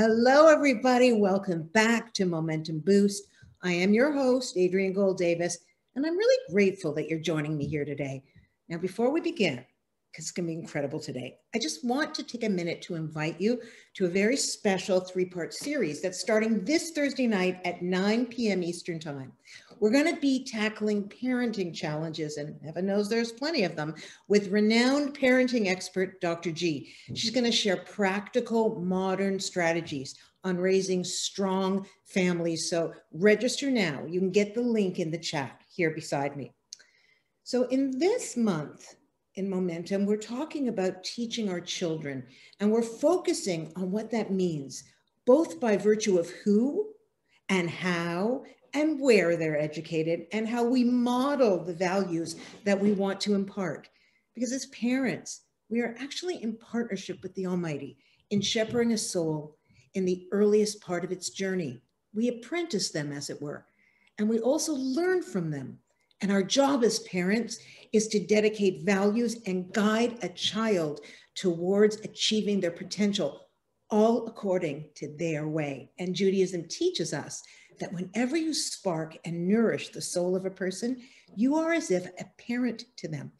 Hello, everybody. Welcome back to Momentum Boost. I am your host, Adrienne Gold Davis, and I'm really grateful that you're joining me here today. Now, before we begin, because it's going to be incredible today, I just want to take a minute to invite you to a very special three part series that's starting this Thursday night at 9 p.m. Eastern Time. We're going to be tackling parenting challenges, and heaven knows there's plenty of them, with renowned parenting expert Dr. G. She's going to share practical, modern strategies on raising strong families. So register now. You can get the link in the chat here beside me. So, in this month, in Momentum, we're talking about teaching our children, and we're focusing on what that means, both by virtue of who and how and where they're educated and how we model the values that we want to impart. Because as parents, we are actually in partnership with the Almighty in shepherding a soul in the earliest part of its journey. We apprentice them, as it were, and we also learn from them. And our job as parents is to dedicate values and guide a child towards achieving their potential, all according to their way. And Judaism teaches us that whenever you spark and nourish the soul of a person, you are as if a parent to them.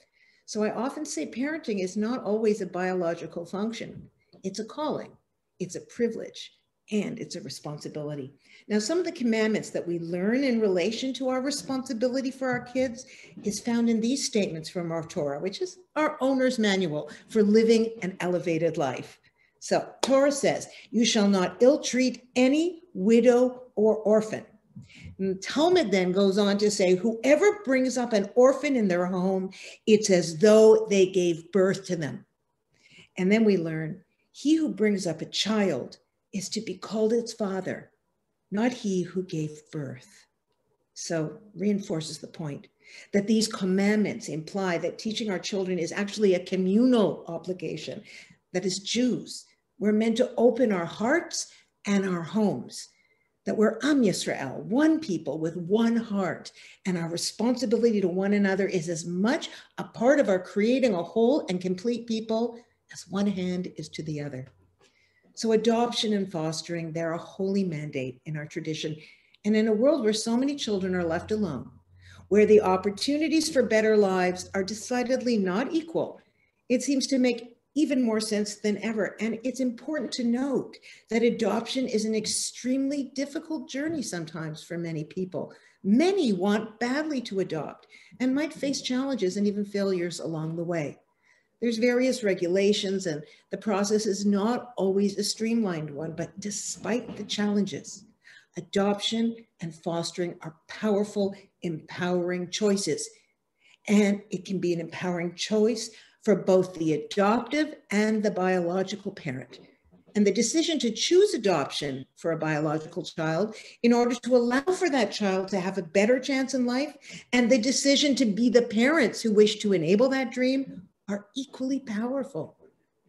So I often say parenting is not always a biological function, it's a calling, it's a privilege, and it's a responsibility. Now, some of the commandments that we learn in relation to our responsibility for our kids is found in these statements from our Torah, which is our owner's manual for living an elevated life. So, Torah says, You shall not ill treat any widow or orphan. And Talmud then goes on to say, whoever brings up an orphan in their home, it's as though they gave birth to them. And then we learn, he who brings up a child is to be called its father, not he who gave birth. So reinforces the point that these commandments imply that teaching our children is actually a communal obligation. That as Jews, we're meant to open our hearts and our homes that we're Am Yisrael, one people with one heart, and our responsibility to one another is as much a part of our creating a whole and complete people as one hand is to the other. So adoption and fostering, they're a holy mandate in our tradition. And in a world where so many children are left alone, where the opportunities for better lives are decidedly not equal, it seems to make even more sense than ever. And it's important to note that adoption is an extremely difficult journey sometimes for many people. Many want badly to adopt and might face challenges and even failures along the way. There's various regulations, and the process is not always a streamlined one, but despite the challenges, adoption and fostering are powerful, empowering choices. And it can be an empowering choice for both the adoptive and the biological parent. And the decision to choose adoption for a biological child in order to allow for that child to have a better chance in life, and the decision to be the parents who wish to enable that dream are equally powerful.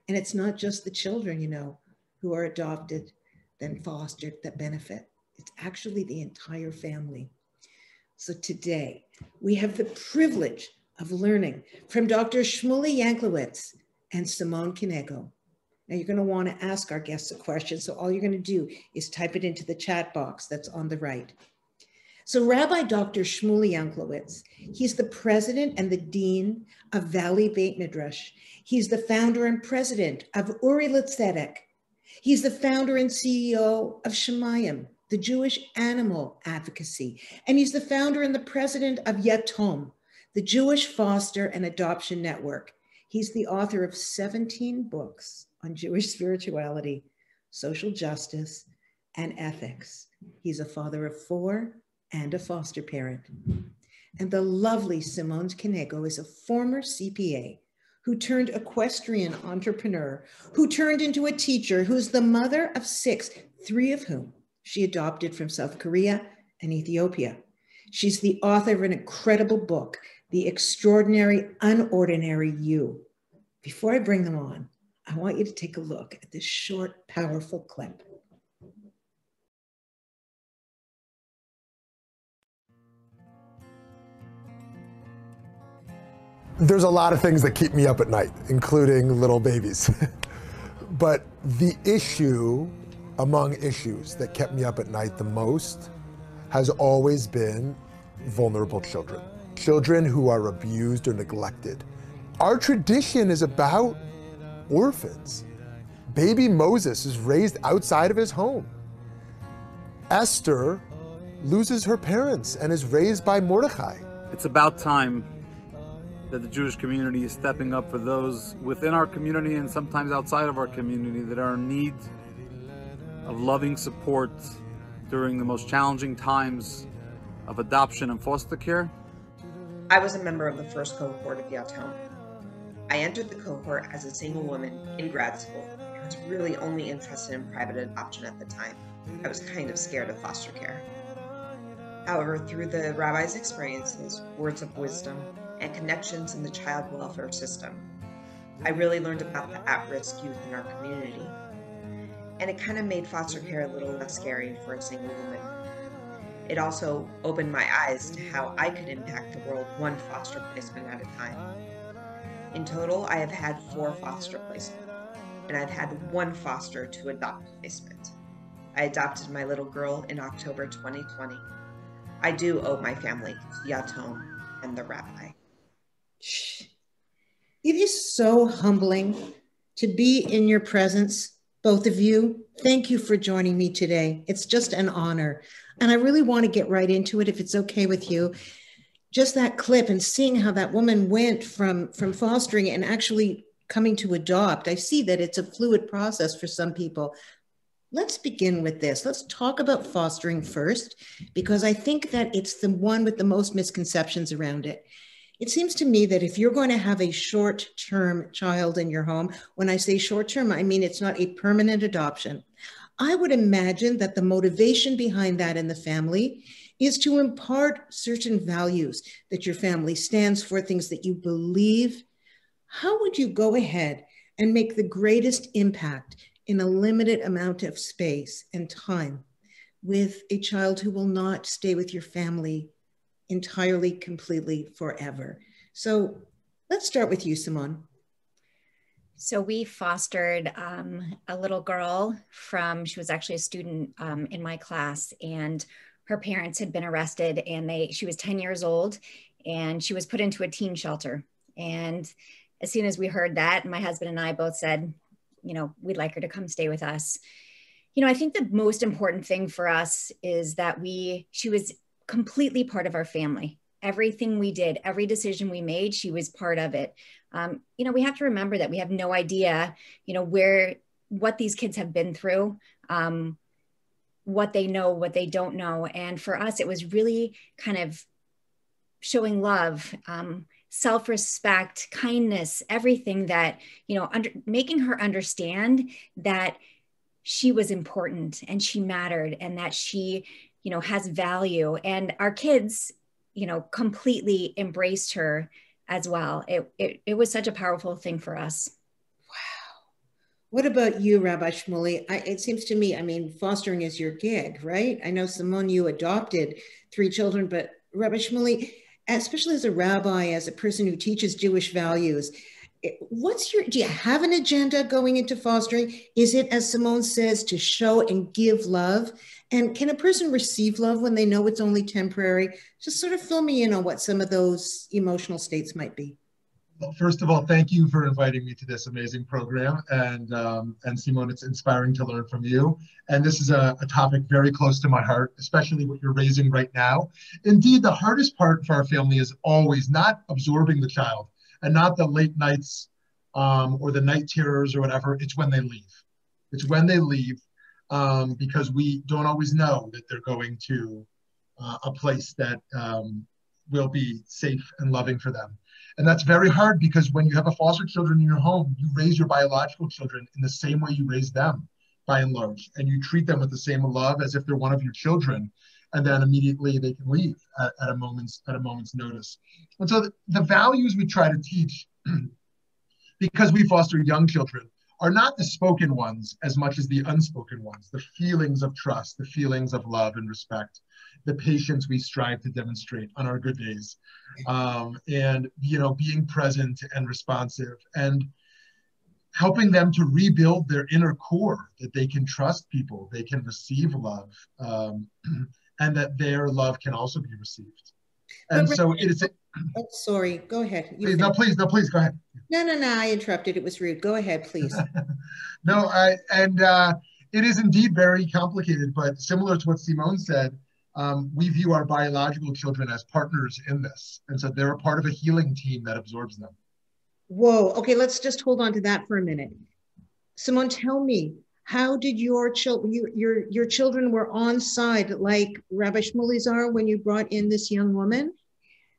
And it's not just the children, you know, who are adopted, then fostered that benefit. It's actually the entire family. So today, we have the privilege of learning from Dr. Shmuly Yanklowitz and Simone Knego. Now you're going to want to ask our guests a question, so all you're going to do is type it into the chat box that's on the right. So Rabbi Dr. Shmuly Yanklowitz, he's the president and the dean of Valley Beit Midrash. He's the founder and president of Uri L'Tzedek. He's the founder and CEO of Shamayim, the Jewish Animal Advocacy. And he's the founder and the president of Yatom, the Jewish Foster and Adoption Network. He's the author of 17 books on Jewish spirituality, social justice, and ethics. He's a father of four and a foster parent. And the lovely Simone Knego is a former CPA who turned equestrian entrepreneur, who turned into a teacher, who's the mother of six, three of whom she adopted from South Korea and Ethiopia. She's the author of an incredible book, The Extraordinary Unordinary You. Before I bring them on, I want you to take a look at this short, powerful clip. There's a lot of things that keep me up at night, including little babies. but the issue among issues that kept me up at night the most has always been vulnerable children, children who are abused or neglected. Our tradition is about orphans. Baby Moses is raised outside of his home. Esther loses her parents and is raised by Mordecai. It's about time that the Jewish community is stepping up for those within our community and sometimes outside of our community that are in need of loving support during the most challenging times of adoption and foster care. I was a member of the first cohort of Yatom. I entered the cohort as a single woman in grad school I was really only interested in private adoption at the time. I was kind of scared of foster care. However, through the rabbi's experiences, words of wisdom, and connections in the child welfare system. I really learned about the at risk youth in our community. And it kind of made foster care a little less scary for a single woman. It also opened my eyes to how I could impact the world one foster placement at a time. In total, I have had four foster placements, and I've had one foster to adopt placement. I adopted my little girl in October 2020. I do owe my family to Yatom and the rabbi. It is so humbling to be in your presence, both of you. Thank you for joining me today. It's just an honor. And I really want to get right into it if it's okay with you. Just that clip and seeing how that woman went from, from fostering and actually coming to adopt. I see that it's a fluid process for some people. Let's begin with this. Let's talk about fostering first, because I think that it's the one with the most misconceptions around it. It seems to me that if you're going to have a short term child in your home, when I say short term, I mean it's not a permanent adoption. I would imagine that the motivation behind that in the family is to impart certain values that your family stands for, things that you believe. How would you go ahead and make the greatest impact in a limited amount of space and time with a child who will not stay with your family entirely, completely, forever. So let's start with you, Simone. So we fostered um, a little girl from, she was actually a student um, in my class and her parents had been arrested and they, she was 10 years old and she was put into a teen shelter. And as soon as we heard that, my husband and I both said, you know, we'd like her to come stay with us. You know, I think the most important thing for us is that we, she was completely part of our family. Everything we did, every decision we made, she was part of it. Um, you know, we have to remember that we have no idea, you know, where what these kids have been through, um, what they know, what they don't know. And for us, it was really kind of showing love, um, self-respect, kindness, everything that, you know, under, making her understand that she was important and she mattered and that she you know has value. And our kids you know completely embraced her as well. It, it, it was such a powerful thing for us. Wow. What about you rabbi shmuly? I, it seems to me i mean fostering is your gig right? I know simone you adopted three children but rabbi shmuly especially as a rabbi as a person who teaches jewish values what's your do you have an agenda going into fostering? Is it as simone says to show and give love and can a person receive love when they know it's only temporary just sort of fill me in on what some of those emotional states might be well, first of all, thank you for inviting me to this amazing program. And, um, and Simone, it's inspiring to learn from you. And this is a, a, topic very close to my heart, especially what you're raising right now. Indeed, the hardest part for our family is always not absorbing the child, and not the late nights um, or the night terrors or whatever. It's when they leave. It's when they leave um, because we don't always know that they're going to uh, a place that um, will be safe and loving for them. And that's very hard because when you have a foster children in your home, you raise your biological children in the same way you raise them by and large, and you treat them with the same love as if they're one of your children. And then immediately they can leave at, at a moment's at a moment's notice. And so the, the values we try to teach, because we foster young children, are not the spoken ones as much as the unspoken ones, the feelings of trust, the feelings of love and respect, the patience we strive to demonstrate on our good days, um, and you know, being present and responsive, and helping them to rebuild their inner core that they can trust people, they can receive love, um, and that their love can also be received. And so it is. Oh, sorry. Go ahead. please, no, please, no, please, go ahead. No, no, no. I interrupted. It was rude. Go ahead, please. no, I and uh, it is indeed very complicated, but similar to what Simone said, um, we view our biological children as partners in this, and so they're a part of a healing team that absorbs them. Whoa. Okay, let's just hold on to that for a minute. Simone, tell me, how did your children, you, your your children were on side like Rabbi Shmuly's are when you brought in this young woman?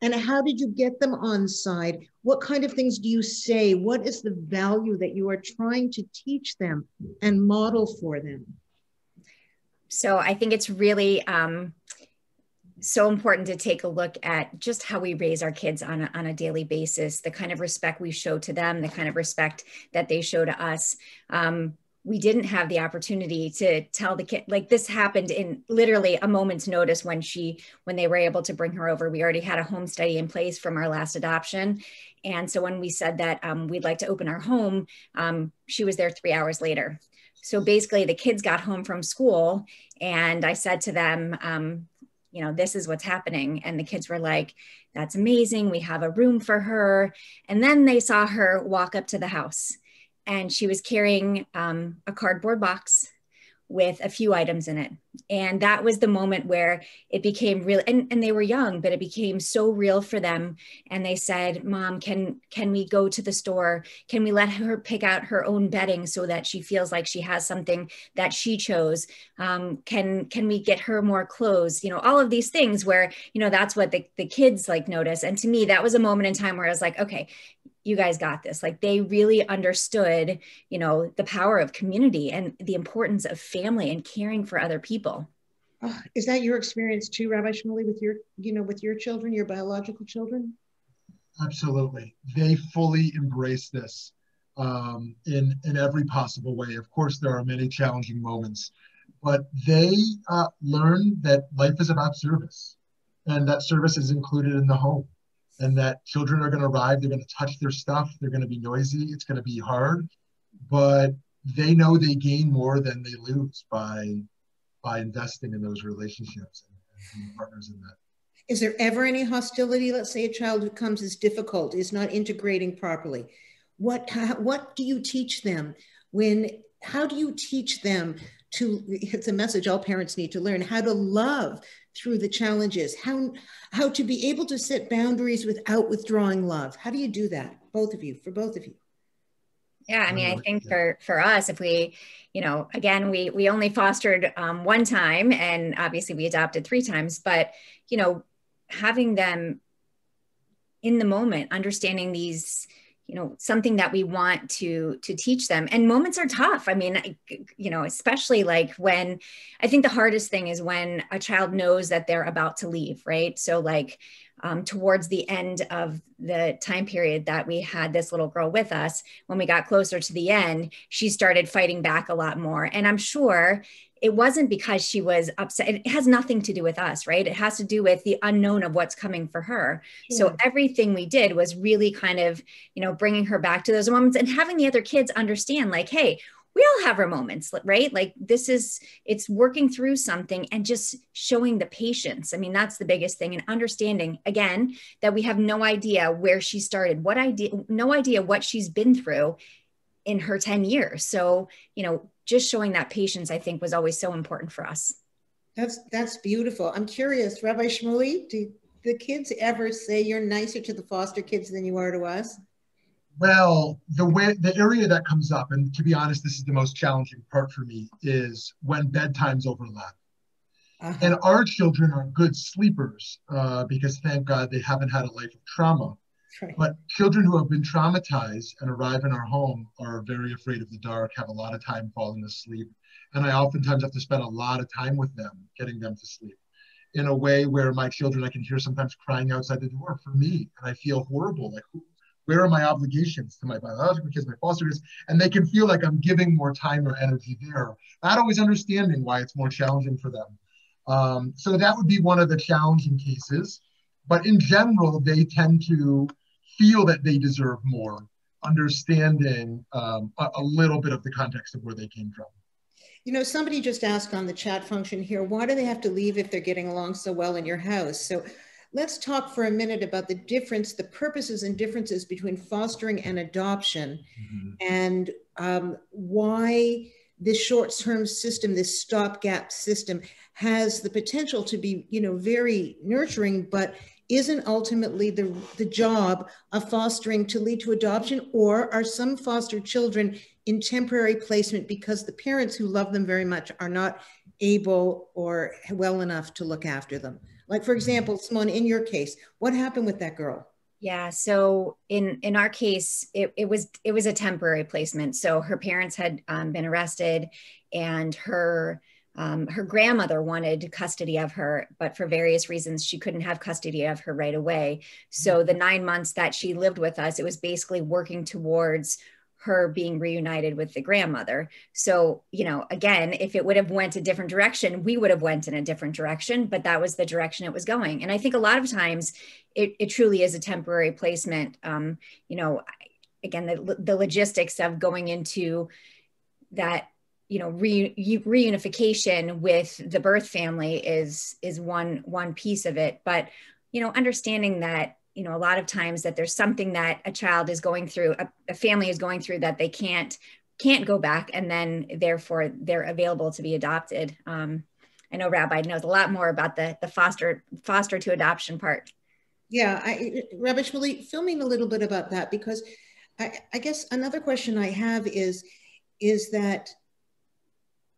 And how did you get them on side? What kind of things do you say? What is the value that you are trying to teach them and model for them? So I think it's really um, so important to take a look at just how we raise our kids on a, on a daily basis, the kind of respect we show to them, the kind of respect that they show to us. Um, we didn't have the opportunity to tell the kid like this happened in literally a moment's notice when she when they were able to bring her over. We already had a home study in place from our last adoption. And so when we said that um, we'd like to open our home um, she was there three hours later. So basically the kids got home from school and i said to them um, you know this is what's happening. And the kids were like that's amazing. We have a room for her. And then they saw her walk up to the house and she was carrying um, a cardboard box with a few items in it. And that was the moment where it became real and, and they were young, but it became so real for them. And they said, Mom, can can we go to the store? Can we let her pick out her own bedding so that she feels like she has something that she chose? Um, can can we get her more clothes? You know, all of these things where, you know, that's what the, the kids like notice. And to me, that was a moment in time where I was like, okay, you guys got this. Like they really understood you know the power of community and the importance of family and caring for other people. Oh, is that your experience too rabbi shmuly with your you know with your children your biological children? Absolutely. They fully embrace this um, in in every possible way. Of course there are many challenging moments but they uh, learn that life is about service and that service is included in the home and that children are going to arrive, they're going to touch their stuff, they're going to be noisy, it's going to be hard, but they know they gain more than they lose by by investing in those relationships and, and partners in that. Is there ever any hostility? Let's say a child who comes as difficult, is not integrating properly. What what do you teach them when? How do you teach them to? It's a message all parents need to learn how to love through the challenges, how, how to be able to set boundaries without withdrawing love. How do you do that? Both of you, for both of you. Yeah, I mean, I think for for us, if we, you know, again, we we only fostered um, one time, and obviously we adopted three times, but you know, having them in the moment, understanding these you know something that we want to to teach them. And moments are tough. I mean you know especially like when i think the hardest thing is when a child knows that they're about to leave right? So like um, towards the end of the time period that we had this little girl with us when we got closer to the end she started fighting back a lot more. And i'm sure it wasn't because she was upset. It has nothing to do with us, right? It has to do with the unknown of what's coming for her. Yeah. So everything we did was really kind of, you know, bringing her back to those moments and having the other kids understand, like, hey, we all have our moments, right? Like this is, it's working through something and just showing the patience. I mean, that's the biggest thing and understanding again that we have no idea where she started, what idea, no idea what she's been through in her 10 years. So, you know, just showing that patience, I think, was always so important for us. That's that's beautiful. I'm curious, Rabbi Shmuly, do the kids ever say you're nicer to the foster kids than you are to us? Well, the way the area that comes up, and to be honest, this is the most challenging part for me, is when bedtimes overlap. Uh-huh. And our children are good sleepers uh, because thank God they haven't had a life of trauma. Right. But children who have been traumatized and arrive in our home are very afraid of the dark, have a lot of time falling asleep. And I oftentimes have to spend a lot of time with them, getting them to sleep in a way where my children, I can hear sometimes crying outside the door for me. And I feel horrible. Like, where are my obligations to my biological kids, my foster kids? And they can feel like I'm giving more time or energy there, not always understanding why it's more challenging for them. Um, so that would be one of the challenging cases. But in general, they tend to feel that they deserve more, understanding um, a, a little bit of the context of where they came from. You know, somebody just asked on the chat function here, why do they have to leave if they're getting along so well in your house? So let's talk for a minute about the difference, the purposes and differences between fostering and adoption mm-hmm. and um, why this short-term system, this stopgap system has the potential to be, you know, very nurturing, but isn't ultimately the, the job of fostering to lead to adoption or are some foster children in temporary placement because the parents who love them very much are not able or well enough to look after them? Like for example simone in your case what happened with that girl? Yeah so in in our case it, it was it was a temporary placement. So her parents had um, been arrested and her um, her grandmother wanted custody of her, but for various reasons, she couldn't have custody of her right away. So the nine months that she lived with us, it was basically working towards her being reunited with the grandmother. So you know again if it would have went a different direction we would have went in a different direction but that was the direction it was going. And i think a lot of times it, it truly is a temporary placement. Um, you know again the, the logistics of going into that you know re, reunification with the birth family is is one one piece of it. But you know understanding that you know a lot of times that there's something that a child is going through a, a family is going through that they can't can't go back and then therefore they're available to be adopted. Um, i know rabbi knows a lot more about the the foster foster to adoption part. Yeah i rabbi Shmuly, fill me in a little bit about that because I, I guess another question i have is is that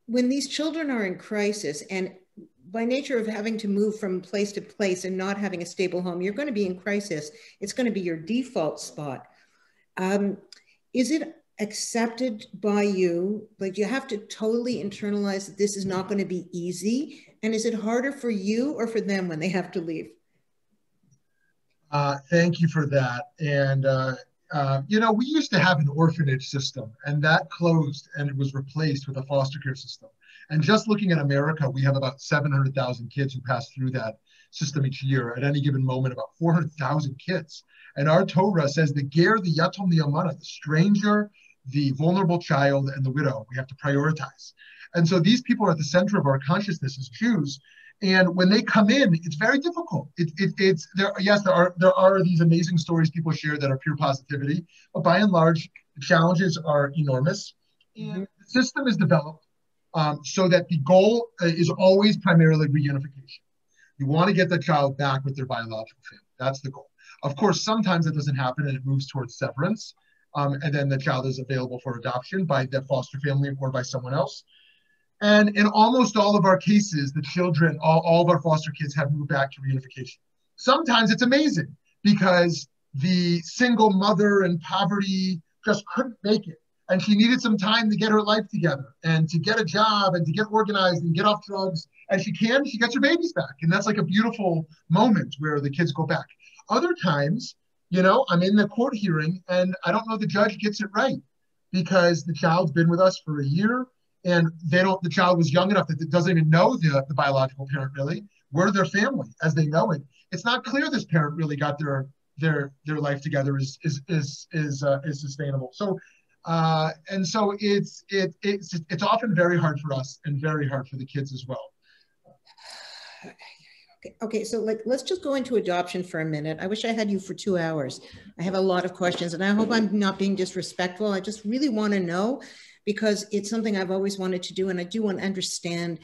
when these children are in crisis and by nature of having to move from place to place and not having a stable home, you're going to be in crisis. It's going to be your default spot. Um, is it accepted by you? Like, you have to totally internalize that this is not going to be easy? And is it harder for you or for them when they have to leave? Uh, thank you for that. And uh, uh, you know, we used to have an orphanage system, and that closed and it was replaced with a foster care system. And just looking at America, we have about 700,000 kids who pass through that system each year. At any given moment, about 400,000 kids. And our Torah says the ger, the yatom, the almana, the stranger, the vulnerable child, and the widow, we have to prioritize. And so these people are at the center of our consciousness as Jews. And when they come in, it's very difficult. It, it, it's there. Yes, there are there are these amazing stories people share that are pure positivity, but by and large, the challenges are enormous. And the system is developed um, so that the goal uh, is always primarily reunification. You want to get the child back with their biological family. That's the goal. Of course, sometimes it doesn't happen and it moves towards severance, um, and then the child is available for adoption by the foster family or by someone else. And in almost all of our cases, the children, all, all of our foster kids have moved back to reunification. Sometimes it's amazing because the single mother in poverty just couldn't make it. And she needed some time to get her life together and to get a job and to get organized and get off drugs. And she can, she gets her babies back. And that's like a beautiful moment where the kids go back. Other times, you know, I'm in the court hearing and I don't know the judge gets it right because the child's been with us for a year and they don't the child was young enough that it doesn't even know the, the biological parent really we're their family as they know it it's not clear this parent really got their their their life together is is is is, uh, is sustainable so uh, and so it's it it's it's often very hard for us and very hard for the kids as well Okay, okay, so like let's just go into adoption for a minute. I wish I had you for two hours. I have a lot of questions and I hope I'm not being disrespectful. I just really want to know because it's something I've always wanted to do, and I do want to understand,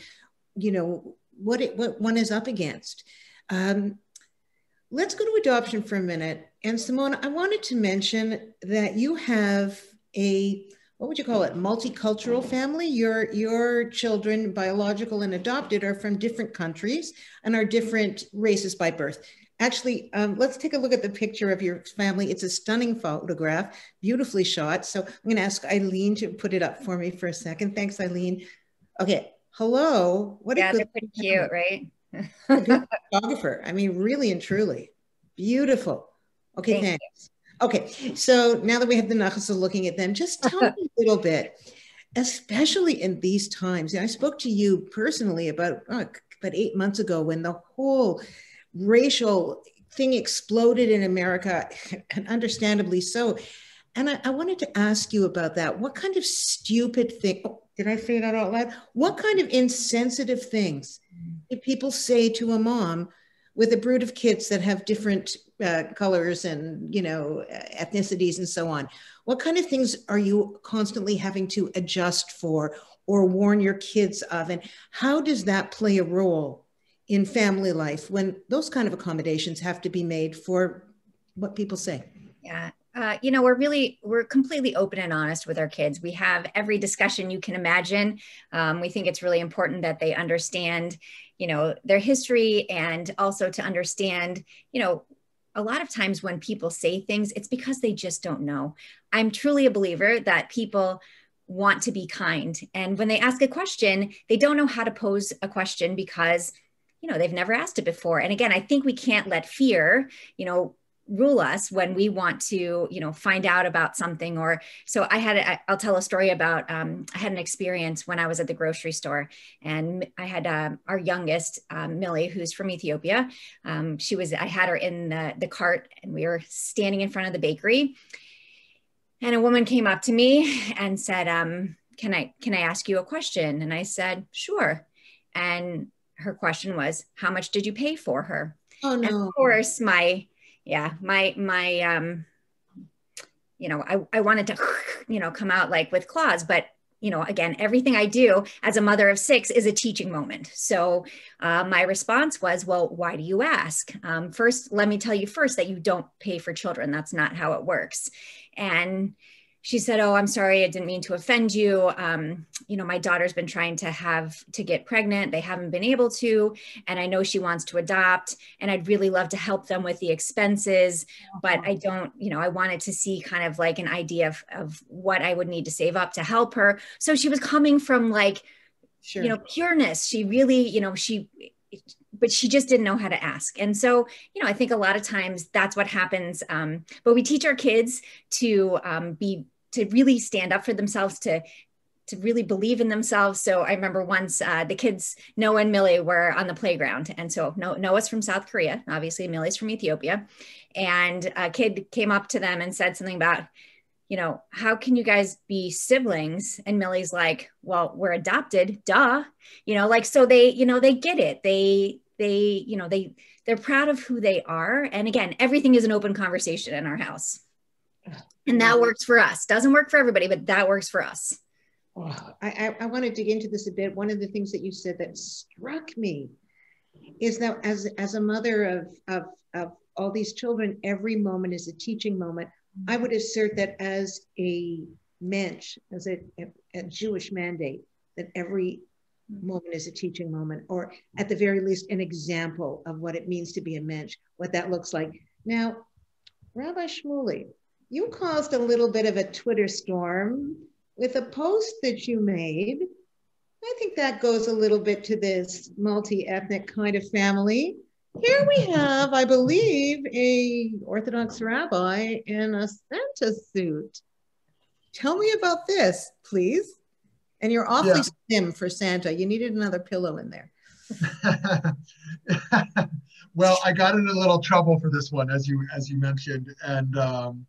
you know, what it what one is up against. Um, let's go to adoption for a minute. And Simone, I wanted to mention that you have a what would you call it multicultural family your your children biological and adopted are from different countries and are different races by birth actually um, let's take a look at the picture of your family. It's a stunning photograph beautifully shot. So i'm going to ask eileen to put it up for me for a second. Thanks eileen. Okay hello. What yeah, a good pretty cute right? Photographer. I mean really and truly. Beautiful. Okay Thank thanks. Okay, so now that we have the nachas looking at them, just tell me a little bit, especially in these times. I spoke to you personally about oh, about eight months ago when the whole racial thing exploded in America, and understandably so. And I, I wanted to ask you about that. What kind of stupid thing? Oh, did I say that out loud? What kind of insensitive things did people say to a mom with a brood of kids that have different uh, colors and you know ethnicities and so on what kind of things are you constantly having to adjust for or warn your kids of and how does that play a role in family life when those kind of accommodations have to be made for what people say. Yeah uh, you know we're really we're completely open and honest with our kids. We have every discussion you can imagine. Um, we think it's really important that they understand you know their history and also to understand you know a lot of times when people say things it's because they just don't know. I'm truly a believer that people want to be kind. And when they ask a question they don't know how to pose a question because you know they've never asked it before. And again i think we can't let fear you know rule us when we want to you know find out about something or so i had i'll tell a story about um, i had an experience when i was at the grocery store and i had uh, our youngest um, millie who's from ethiopia um, she was i had her in the, the cart and we were standing in front of the bakery. And a woman came up to me and said um, can i can i ask you a question? And i said sure. And her question was how much did you pay for her? Oh no and of course my yeah my my um you know i i wanted to you know come out like with claws but you know again everything i do as a mother of six is a teaching moment. So uh, my response was well why do you ask? Um, first let me tell you first that you don't pay for children. That's not how it works. And she said, "Oh, I'm sorry, I didn't mean to offend you. Um, you know, my daughter's been trying to have to get pregnant. They haven't been able to, and I know she wants to adopt, and I'd really love to help them with the expenses, but I don't. You know, I wanted to see kind of like an idea of of what I would need to save up to help her. So she was coming from like, sure. you know, pureness. She really, you know, she." but she just didn't know how to ask. And so, you know, I think a lot of times that's what happens. Um, but we teach our kids to um, be to really stand up for themselves, to to really believe in themselves. So I remember once uh, the kids, Noah and Millie, were on the playground. And so Noah's from South Korea, obviously, Millie's from Ethiopia. And a kid came up to them and said something about, you know, how can you guys be siblings? And Millie's like, well, we're adopted, duh. You know, like, so they, you know, they get it. They, they, you know, they, they're proud of who they are. And again, everything is an open conversation in our house and that mm-hmm. works for us. Doesn't work for everybody but that works for us. Oh, I, I, I want to dig into this a bit. One of the things that you said that struck me is that as as a mother of of, of all these children every moment is a teaching moment. I would assert that as a mensch as a, a jewish mandate that every mm-hmm. moment is a teaching moment or at the very least an example of what it means to be a mensch what that looks like. Now rabbi shmuly you caused a little bit of a Twitter storm with a post that you made. I think that goes a little bit to this multi ethnic kind of family. Here we have, I believe, a Orthodox rabbi in a Santa suit. Tell me about this, please. And you're awfully yeah. slim for Santa. You needed another pillow in there. well, I got in a little trouble for this one, as you as you mentioned, and um,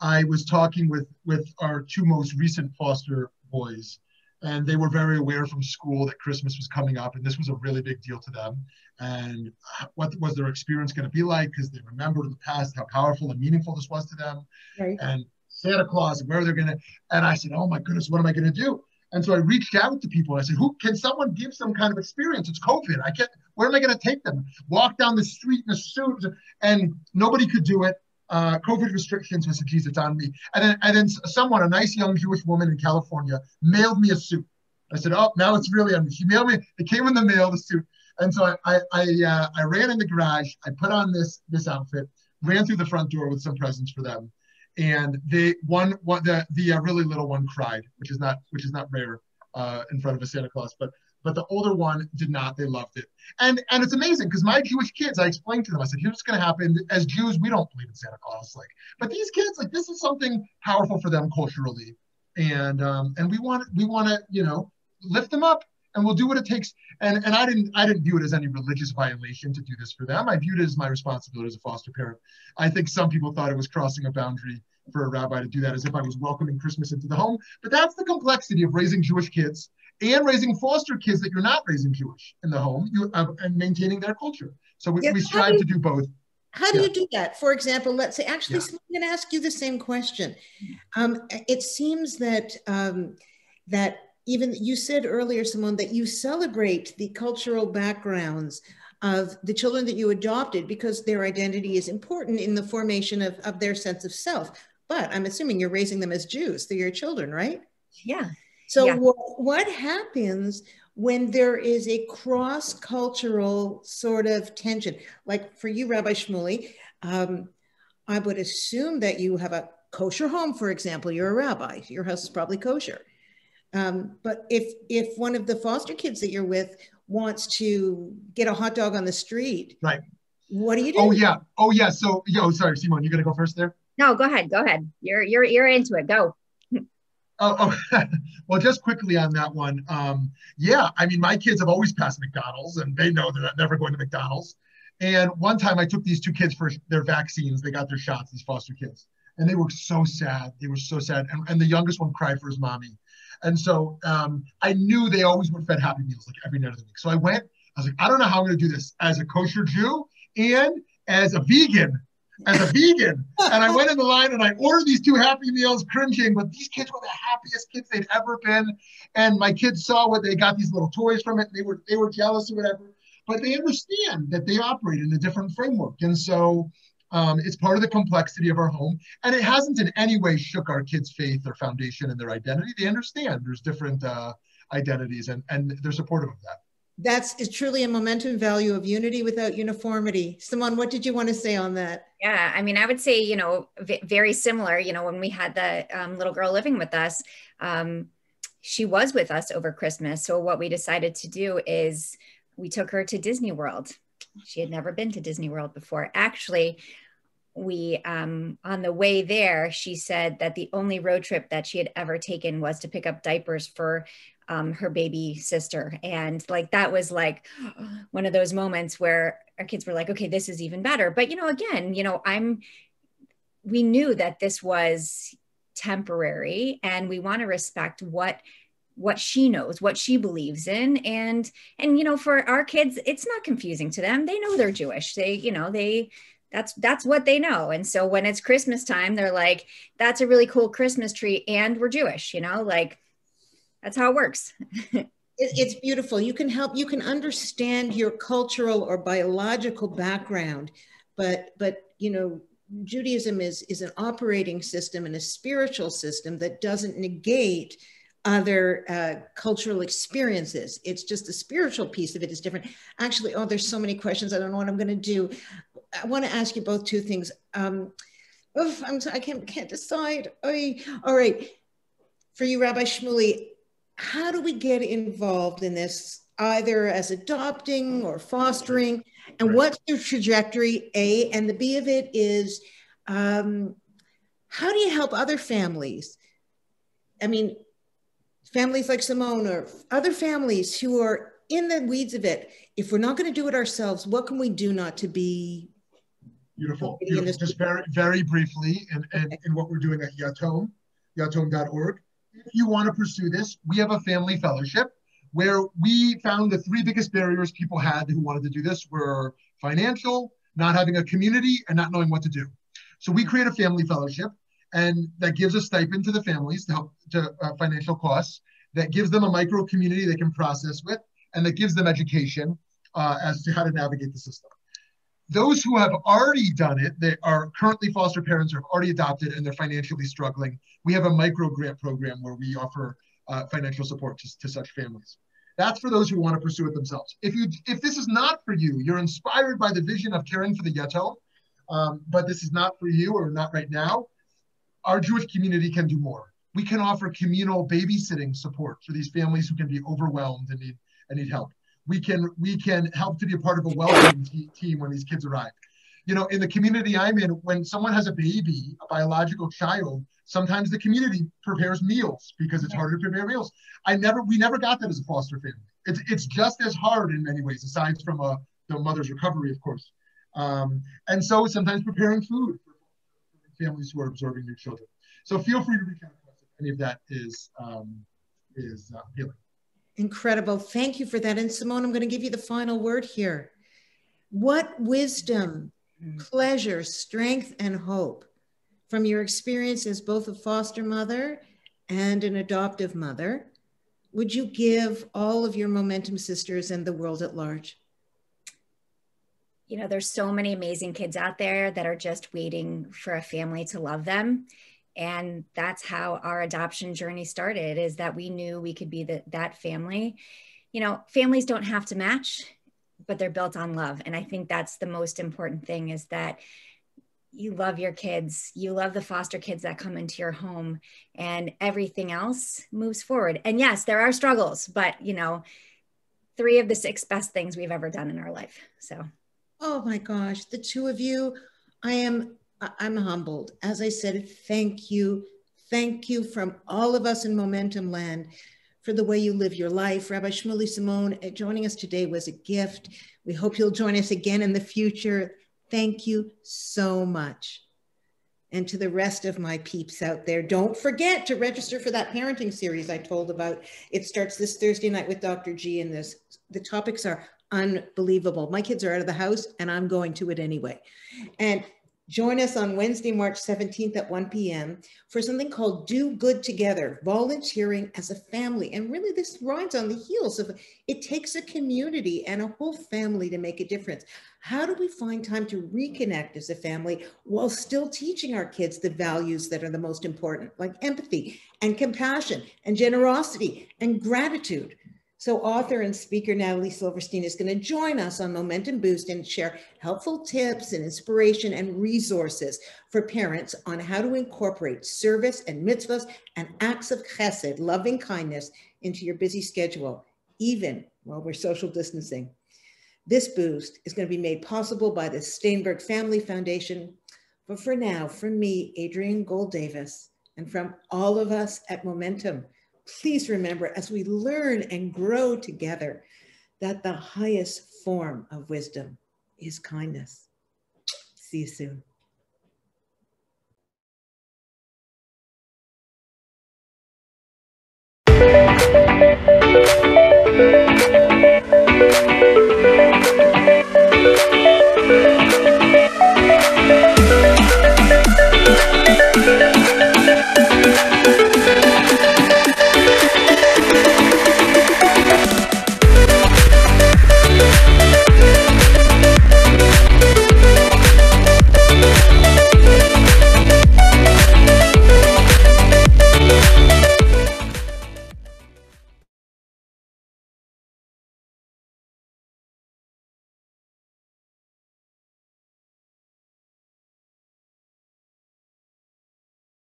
I was talking with, with our two most recent foster boys, and they were very aware from school that Christmas was coming up, and this was a really big deal to them. And what was their experience going to be like? Because they remembered in the past how powerful and meaningful this was to them. Right. And Santa Claus, where they're going to. And I said, oh my goodness, what am I going to do? And so I reached out to people. I said, "Who can someone give some kind of experience? It's COVID. I can't. Where am I going to take them? Walk down the street in a suit?" And nobody could do it uh, COVID restrictions. It's on me. And then, and then someone, a nice young Jewish woman in California, mailed me a suit. I said, oh, now it's really on me. She mailed me, it came in the mail, the suit. And so I, I, I, uh, I ran in the garage, I put on this, this outfit, ran through the front door with some presents for them. And they, one, one the, the uh, really little one cried, which is not, which is not rare uh, in front of a Santa Claus, but but the older one did not. They loved it. And and it's amazing because my Jewish kids, I explained to them, I said, here's what's gonna happen. As Jews, we don't believe in Santa Claus. Like, but these kids, like this is something powerful for them culturally. And um, and we want we want to, you know, lift them up and we'll do what it takes. And and I didn't I didn't view it as any religious violation to do this for them. I viewed it as my responsibility as a foster parent. I think some people thought it was crossing a boundary for a rabbi to do that as if I was welcoming Christmas into the home. But that's the complexity of raising Jewish kids and raising foster kids that you're not raising Jewish in the home you, uh, and maintaining their culture. So we, we strive you, to do both. How do yeah. you do that? For example, let's say, actually, yeah. I'm going to ask you the same question. Um, it seems that um, that even you said earlier, Simone, that you celebrate the cultural backgrounds of the children that you adopted because their identity is important in the formation of, of their sense of self. But I'm assuming you're raising them as Jews. They're your children, right? Yeah. So, yeah. what, what happens when there is a cross cultural sort of tension? Like for you, Rabbi Shmuly, um, I would assume that you have a kosher home, for example. You're a rabbi, your house is probably kosher. Um, but if if one of the foster kids that you're with wants to get a hot dog on the street, right? What do you do? Oh yeah, oh yeah. So yo, sorry, Simone, you're gonna go first there. No, go ahead, go ahead. You're you're you're into it. Go. Oh, oh. well, just quickly on that one. Um, yeah, I mean, my kids have always passed McDonald's, and they know they're never going to McDonald's. And one time, I took these two kids for their vaccines. They got their shots. These foster kids, and they were so sad. They were so sad. And, and the youngest one cried for his mommy. And so um, I knew they always were fed Happy Meals like every night of the week. So I went. I was like, I don't know how I'm going to do this as a kosher Jew and as a vegan as a vegan. And I went in the line and I ordered these two Happy Meals, cringing, but these kids were the happiest kids they'd ever been. And my kids saw what they got these little toys from it. They were they were jealous or whatever, but they understand that they operate in a different framework. And so um, it's part of the complexity of our home. And it hasn't in any way shook our kids' faith or foundation and their identity. They understand there's different uh, identities and, and they're supportive of that that's is truly a momentum value of unity without uniformity. Simone, what did you want to say on that? Yeah, I mean, I would say, you know, v- very similar. You know, when we had the um, little girl living with us, um, she was with us over Christmas. So what we decided to do is we took her to Disney World. She had never been to Disney World before. Actually, we um, on the way there she said that the only road trip that she had ever taken was to pick up diapers for um, her baby sister. And like that was like one of those moments where our kids were like, okay, this is even better. But, you know, again, you know, I'm, we knew that this was temporary and we want to respect what what she knows what she believes in and and you know for our kids it's not confusing to them they know they're jewish they you know they that's that's what they know and so when it's christmas time they're like that's a really cool christmas tree and we're jewish you know like that's how it works. it's beautiful. You can help, you can understand your cultural or biological background, but, but, you know, Judaism is, is an operating system and a spiritual system that doesn't negate other uh, cultural experiences. It's just the spiritual piece of it is different. Actually, oh, there's so many questions. I don't know what I'm going to do. I want to ask you both two things. Um, oof, I'm, sorry, I can't, can't decide. Oy. All right. For you, Rabbi Shmuly, how do we get involved in this either as adopting or fostering and what's your trajectory a and the b of it is um, how do you help other families i mean families like simone or other families who are in the weeds of it if we're not going to do it ourselves what can we do not to be beautiful, beautiful. just very very briefly and, and, okay. and what we're doing at yatom yatom.org if you want to pursue this, we have a family fellowship where we found the three biggest barriers people had who wanted to do this were financial, not having a community, and not knowing what to do. So we create a family fellowship, and that gives a stipend to the families to help to uh, financial costs. That gives them a micro community they can process with, and that gives them education uh, as to how to navigate the system. Those who have already done it, they are currently foster parents or have already adopted and they're financially struggling, we have a micro grant program where we offer uh, financial support to, to such families. That's for those who want to pursue it themselves. If you if this is not for you, you're inspired by the vision of caring for the ghetto, um, but this is not for you or not right now, our Jewish community can do more. We can offer communal babysitting support for these families who can be overwhelmed and need and need help. We can we can help to be a part of a welcome team when these kids arrive. You know, in the community I'm in, when someone has a baby, a biological child, sometimes the community prepares meals because it's harder to prepare meals. I never, we never got that as a foster family. It's, it's just as hard in many ways, aside from a, uh, the mother's recovery, of course. Um, and so sometimes preparing food for families who are absorbing new children. So feel free to reach out to us if any of that is, um, is uh, appealing. Incredible. Thank you for that. And Simone, I'm going to give you the final word here. What wisdom, mm. pleasure, strength, and hope from your experience as both a foster mother and an adoptive mother would you give all of your momentum sisters and the world at large? You know, there's so many amazing kids out there that are just waiting for a family to love them. And that's how our adoption journey started is that we knew we could be the, that family. You know, families don't have to match, but they're built on love. And I think that's the most important thing is that you love your kids, you love the foster kids that come into your home, and everything else moves forward. And yes, there are struggles, but you know, three of the six best things we've ever done in our life. So, oh my gosh, the two of you, I am, I'm humbled. As I said, thank you. Thank you from all of us in Momentum Land for the way you live your life. Rabbi Shmuly Simone uh, joining us today was a gift. We hope you'll join us again in the future. Thank you so much. And to the rest of my peeps out there, don't forget to register for that parenting series I told about. It starts this Thursday night with Dr. G and this. The topics are unbelievable. My kids are out of the house and I'm going to it anyway. And Join us on Wednesday, March 17th at 1 p.m. for something called Do Good Together, volunteering as a family. And really, this rides on the heels of it takes a community and a whole family to make a difference. How do we find time to reconnect as a family while still teaching our kids the values that are the most important, like empathy and compassion and generosity and gratitude? So author and speaker Natalie Silverstein is going to join us on Momentum Boost and share helpful tips and inspiration and resources for parents on how to incorporate service and mitzvahs and acts of chesed, loving kindness, into your busy schedule, even while we're social distancing. This boost is going to be made possible by the Steinberg Family Foundation. But for now, from me, Adrienne Gold Davis, and from all of us at Momentum, please remember as we learn and grow together that the highest form of wisdom is kindness. See you soon.